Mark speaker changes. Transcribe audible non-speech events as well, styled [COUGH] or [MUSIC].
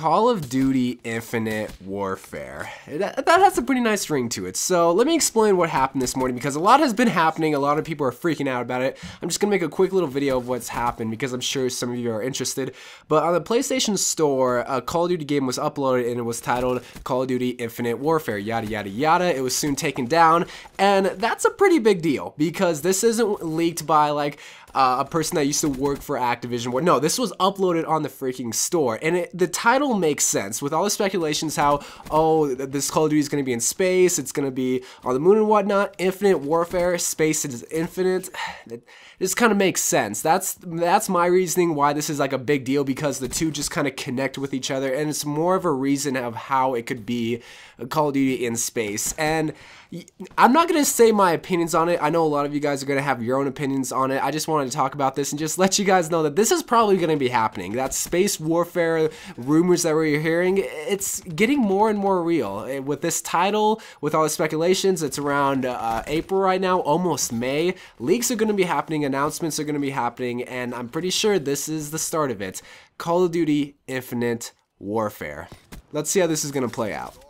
Speaker 1: Call of Duty Infinite Warfare. That, that, has a pretty nice ring to it. So let me explain what happened this morning because a lot has been happening. A lot of people are freaking out about it. I'm just going to make a quick little video of what's happened because I'm sure some of you are interested. But on the PlayStation Store, a Call of Duty game was uploaded and it was titled Call of Duty Infinite Warfare, yada yada yada. It was soon taken down and that's a pretty big deal because this isn't leaked by like uh, a person that used to work for Activision. No, this was uploaded on the freaking store, and it, the title makes sense with all the speculations how oh this Call of Duty is going to be in space, it's going to be on the moon and whatnot. Infinite warfare, space is infinite. [SIGHS] It, this kind of makes sense. That's that's my reasoning why this is like a big deal because the two just kind of connect with each other, and it's more of a reason of how it could be a Call of Duty in space. And I'm not gonna say my opinions on it. I know a lot of you guys are gonna have your own opinions on it. I just wanted to talk about this and just let you guys know that this is probably gonna be happening. That space warfare rumors that we're hearing, it's getting more and more real. Eh, with this title, with all the speculations, it's around uh, April right now, almost May. Leaks are gonna be happening announcements are going to be happening, and I'm pretty sure this is the start of it. Call of Duty Infinite Warfare. Let's see how this is going to play out.